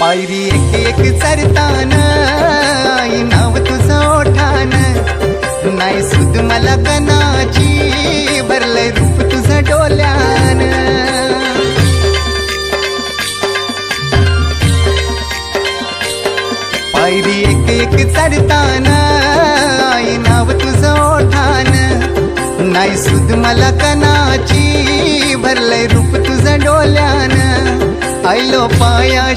पायरी एक एक चरताना आई नाव तुझं ओठान. नाही सुद मला कनाची भरलंय रूप तुझं डोल्यान. पायरी एक एक चरताना आई नाव तुझं ओठान. नाही सुद मला कनाची भरलंय रूप तुझं डोल्यान. आयलो पाया